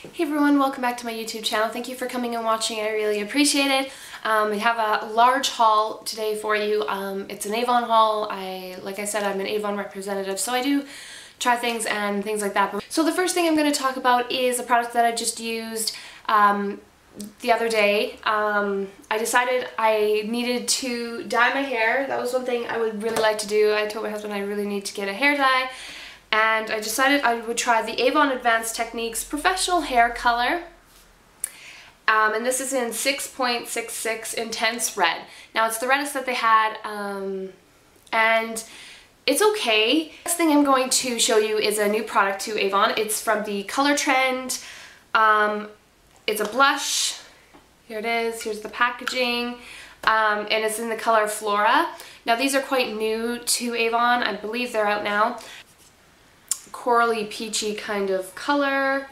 Hey everyone, welcome back to my YouTube channel. Thank you for coming and watching. I really appreciate it. Um, I have a large haul today for you. Um, it's an Avon haul. I, like I said, I'm an Avon representative, so I do try things and things like that. So the first thing I'm going to talk about is a product that I just used um, the other day. Um, I decided I needed to dye my hair. That was one thing I would really like to do. I told my husband I really need to get a hair dye and I decided I would try the Avon Advanced Techniques Professional Hair Color. Um, and this is in 6.66 Intense Red. Now it's the reddest that they had um, and it's okay. The next thing I'm going to show you is a new product to Avon. It's from the Color Trend. Um, it's a blush. Here it is. Here's the packaging. Um, and it's in the color Flora. Now these are quite new to Avon. I believe they're out now corally peachy kind of color.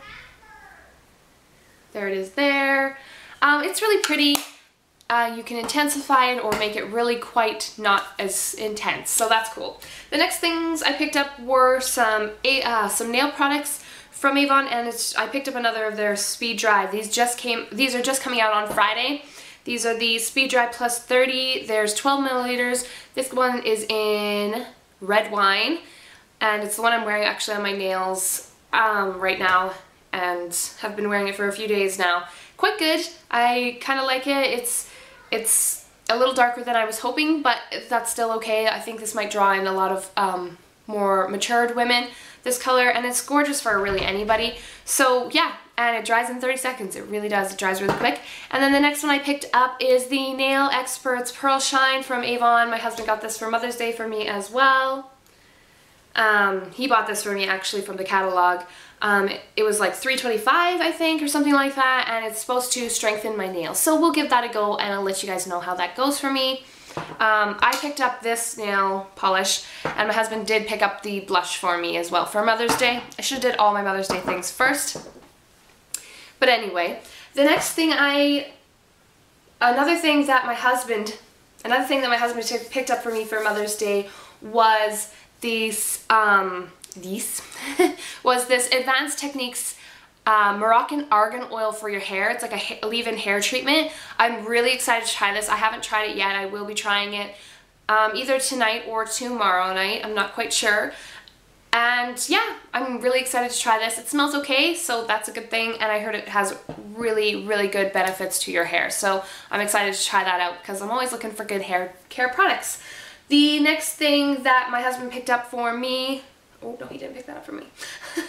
There it is there. Um, it's really pretty. Uh, you can intensify it or make it really quite not as intense, so that's cool. The next things I picked up were some uh, some nail products from Avon, and I picked up another of their Speed Dry. These just came. These are just coming out on Friday. These are the Speed Dry Plus 30. There's 12 milliliters. This one is in red wine and it's the one I'm wearing actually on my nails um, right now and have been wearing it for a few days now. Quite good. I kind of like it. It's it's a little darker than I was hoping, but that's still okay. I think this might draw in a lot of um, more matured women, this color, and it's gorgeous for really anybody. So yeah, and it dries in 30 seconds. It really does. It dries really quick. And then the next one I picked up is the Nail Experts Pearl Shine from Avon. My husband got this for Mother's Day for me as well. Um, he bought this for me actually from the catalog. Um, it, was like 325 I think or something like that and it's supposed to strengthen my nails. So we'll give that a go and I'll let you guys know how that goes for me. Um, I picked up this nail polish and my husband did pick up the blush for me as well for Mother's Day. I should have did all my Mother's Day things first. But anyway, the next thing I, another thing that my husband, another thing that my husband picked up for me for Mother's Day was these, um, these, was this Advanced Techniques uh, Moroccan Argan Oil for your hair. It's like a leave-in hair treatment. I'm really excited to try this. I haven't tried it yet. I will be trying it um, either tonight or tomorrow night. I'm not quite sure. And yeah, I'm really excited to try this. It smells okay, so that's a good thing. And I heard it has really, really good benefits to your hair. So I'm excited to try that out because I'm always looking for good hair care products. The next thing that my husband picked up for me, oh no he didn't pick that up for me,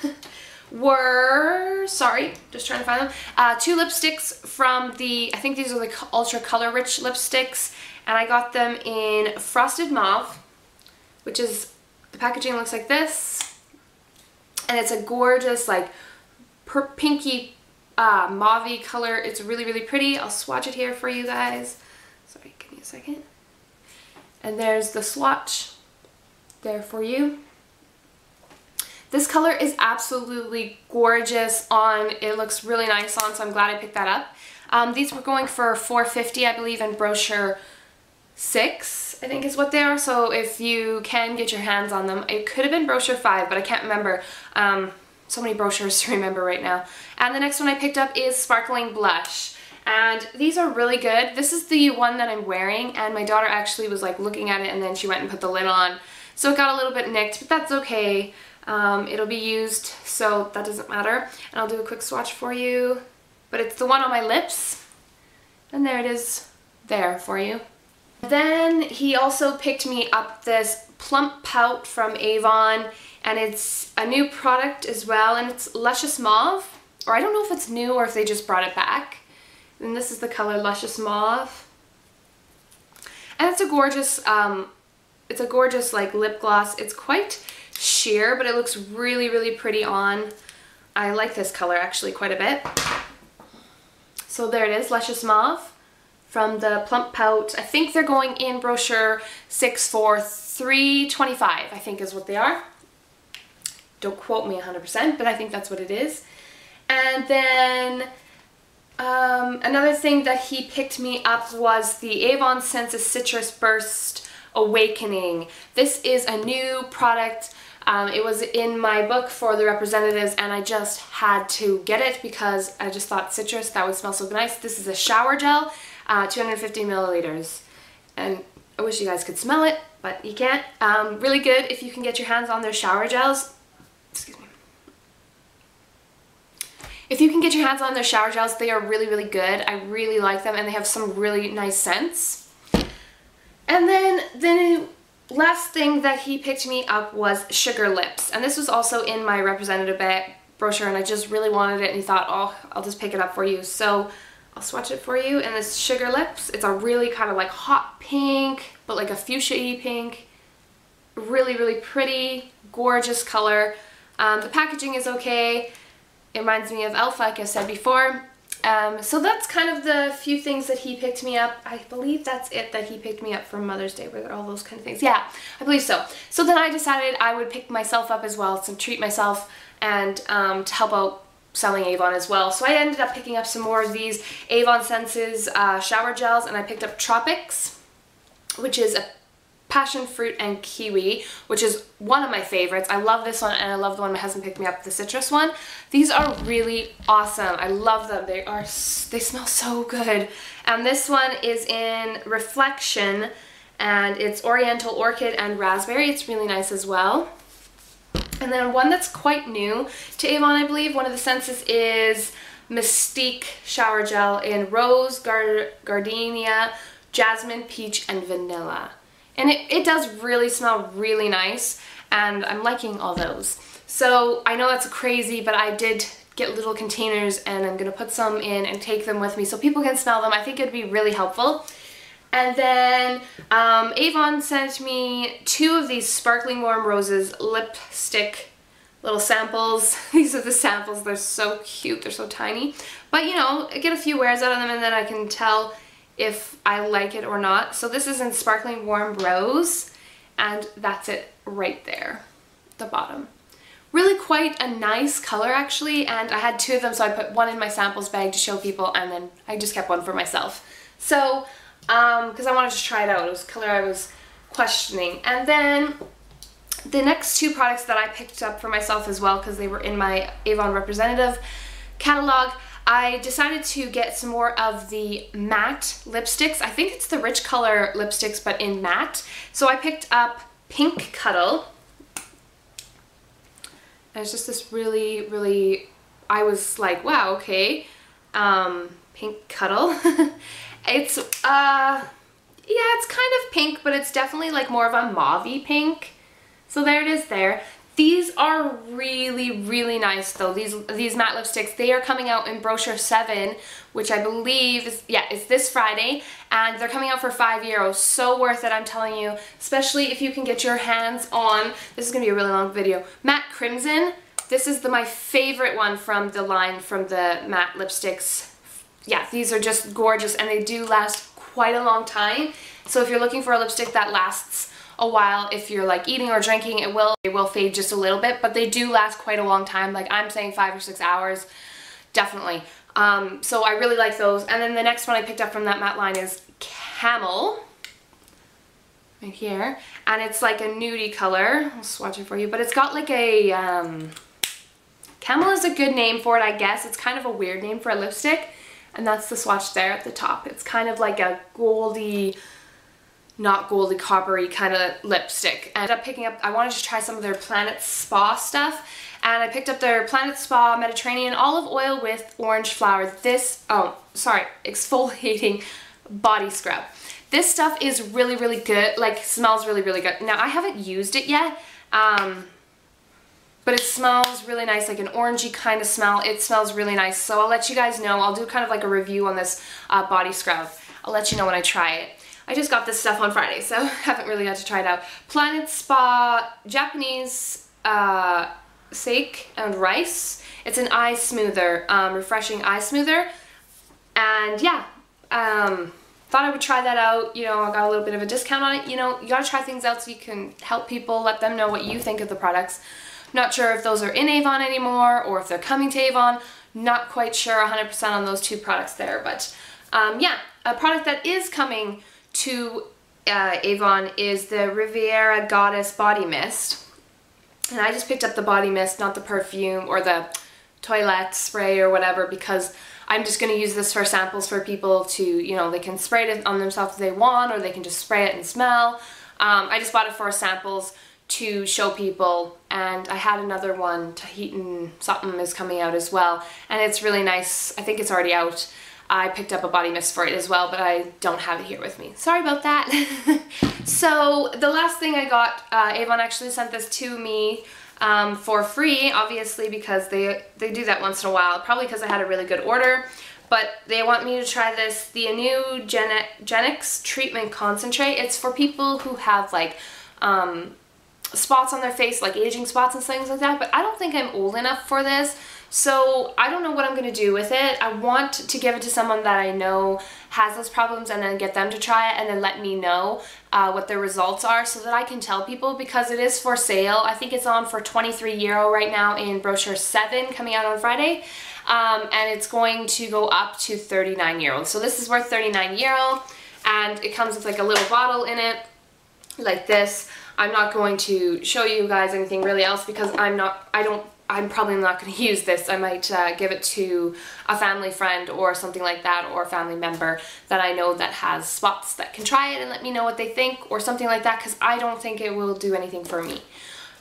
were, sorry, just trying to find them, uh, two lipsticks from the, I think these are the Ultra Color Rich lipsticks, and I got them in Frosted Mauve, which is, the packaging looks like this, and it's a gorgeous, like, pinky uh, color. It's really, really pretty. I'll swatch it here for you guys. Sorry, give me a second. And there's the swatch there for you. This color is absolutely gorgeous on. It looks really nice on, so I'm glad I picked that up. Um, these were going for 450 I believe, in brochure 6, I think is what they are. So if you can get your hands on them, it could have been brochure 5, but I can't remember. Um, so many brochures to remember right now. And the next one I picked up is Sparkling Blush and these are really good. This is the one that I'm wearing and my daughter actually was like looking at it and then she went and put the lid on. So it got a little bit nicked, but that's okay. Um, it'll be used, so that doesn't matter. And I'll do a quick swatch for you. But it's the one on my lips. And there it is there for you. Then he also picked me up this Plump Pout from Avon. And it's a new product as well. And it's Luscious Mauve. Or I don't know if it's new or if they just brought it back. And this is the color Luscious Mauve. And it's a gorgeous, um, it's a gorgeous like lip gloss. It's quite sheer, but it looks really, really pretty on. I like this color actually quite a bit. So there it is, Luscious Mauve from the Plump Pout. I think they're going in brochure 64325, I think is what they are. Don't quote me 100%, but I think that's what it is. And then um, another thing that he picked me up was the Avon Senses Citrus Burst Awakening. This is a new product Um, it was in my book for the representatives and I just had to get it because I just thought citrus, that would smell so nice. This is a shower gel, uh, 250 milliliters. And I wish you guys could smell it, but you can't. Um, really good if you can get your hands on their shower gels. Excuse me. If you can get your hands on their shower gels, they are really, really good. I really like them and they have some really nice scents. And then the last thing that he picked me up was Sugar Lips. And this was also in my representative brochure and I just really wanted it and he thought, oh, I'll just pick it up for you. So I'll swatch it for you. And it's Sugar Lips. It's a really kind of like hot pink, but like a fuchsia pink. Really, really pretty, gorgeous color. Um, the packaging is okay. It reminds me of Elf, like I said before. Um, so that's kind of the few things that he picked me up. I believe that's it that he picked me up for Mother's Day. with all those kind of things? Yeah, I believe so. So then I decided I would pick myself up as well to treat myself and um, to help out selling Avon as well. So I ended up picking up some more of these Avon Senses uh, shower gels and I picked up Tropics, which is a passion fruit and kiwi, which is one of my favorites. I love this one and I love the one my husband picked me up, the citrus one. These are really awesome. I love them. They are, they smell so good. And this one is in Reflection and it's Oriental Orchid and Raspberry. It's really nice as well. And then one that's quite new to Avon, I believe, one of the senses is Mystique Shower Gel in Rose, Gardenia, Jasmine, Peach, and Vanilla. And it, it does really smell really nice and I'm liking all those. So I know that's crazy, but I did get little containers and I'm to put some in and take them with me so people can smell them. I think it'd be really helpful. And then um, Avon sent me two of these Sparkling Warm Roses lipstick little samples. These are the samples. They're so cute. They're so tiny. But, you know, I get a few wears out of them and then I can tell if I like it or not. So this is in Sparkling Warm Rose and that's it right there, the bottom. Really quite a nice color actually and I had two of them so I put one in my samples bag to show people and then I just kept one for myself. So, because um, I wanted to try it out, it was a color I was questioning. And then the next two products that I picked up for myself as well because they were in my Avon representative catalog I decided to get some more of the matte lipsticks. I think it's the rich color lipsticks, but in matte. So I picked up Pink Cuddle. And it's just this really, really, I was like, wow, okay. Um, pink Cuddle. it's, uh, yeah, it's kind of pink, but it's definitely like more of a mauve pink. So there it is there. These are really, really nice though. These these matte lipsticks, they are coming out in brochure 7, which I believe is, yeah, it's this Friday. And they're coming out for 5 euros. So worth it, I'm telling you. Especially if you can get your hands on, this is going to be a really long video, matte crimson. This is the my favorite one from the line from the matte lipsticks. Yeah, these are just gorgeous and they do last quite a long time. So if you're looking for a lipstick that lasts a while. If you're like eating or drinking, it will, it will fade just a little bit, but they do last quite a long time. Like I'm saying five or six hours, definitely. Um, so I really like those. And then the next one I picked up from that matte line is Camel. Right here. And it's like a nudie color. I'll swatch it for you. But it's got like a... Um, Camel is a good name for it, I guess. It's kind of a weird name for a lipstick. And that's the swatch there at the top. It's kind of like a goldy not goldy coppery kind of lipstick. I ended up picking up, I wanted to try some of their Planet Spa stuff and I picked up their Planet Spa Mediterranean olive oil with orange flower. This, oh, sorry, exfoliating body scrub. This stuff is really, really good, like smells really, really good. Now I haven't used it yet, um, but it smells really nice, like an orangey kind of smell. It smells really nice. So I'll let you guys know. I'll do kind of like a review on this uh, body scrub. I'll let you know when I try it. I just got this stuff on Friday, so I haven't really got to try it out. Planet Spa Japanese uh, sake and rice. It's an eye smoother, um, refreshing eye smoother. And yeah, um, thought I would try that out. You know, I got a little bit of a discount on it. You know, you gotta try things out so you can help people, let them know what you think of the products. Not sure if those are in Avon anymore or if they're coming to Avon. Not quite sure 100% on those two products there, but um, yeah, a product that is coming to uh, Avon is the Riviera Goddess Body Mist. And I just picked up the body mist, not the perfume or the toilet spray or whatever because I'm just going to use this for samples for people to, you know, they can spray it on themselves if they want or they can just spray it and smell. Um, I just bought it for samples to show people and I had another one, Tahitian something is coming out as well and it's really nice. I think it's already out. I picked up a body mist for it as well, but I don't have it here with me. Sorry about that. so the last thing I got, uh, Avon actually sent this to me um, for free, obviously because they, they do that once in a while, probably because I had a really good order. But they want me to try this, the Genics Treatment Concentrate. It's for people who have like um, spots on their face, like aging spots and things like that, but I don't think I'm old enough for this. So I don't know what I'm going to do with it. I want to give it to someone that I know has those problems and then get them to try it and then let me know uh, what their results are so that I can tell people because it is for sale. I think it's on for 23 euro right now in brochure 7 coming out on Friday. Um, and it's going to go up to 39 euro. So this is worth 39 euro and it comes with like a little bottle in it like this. I'm not going to show you guys anything really else because I'm not, I don't I'm probably not going to use this. I might uh, give it to a family friend or something like that or a family member that I know that has spots that can try it and let me know what they think or something like that because I don't think it will do anything for me.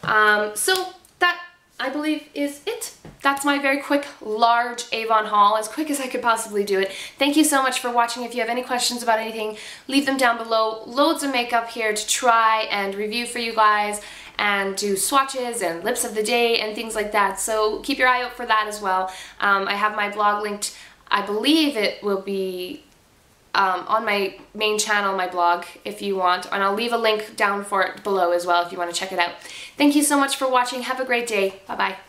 Um, so that I believe is it. That's my very quick, large Avon haul, as quick as I could possibly do it. Thank you so much for watching. If you have any questions about anything, leave them down below. Loads of makeup here to try and review for you guys and do swatches and lips of the day and things like that. So keep your eye out for that as well. Um, I have my blog linked. I believe it will be um, on my main channel, my blog, if you want. And I'll leave a link down for it below as well if you want to check it out. Thank you so much for watching. Have a great day. Bye-bye.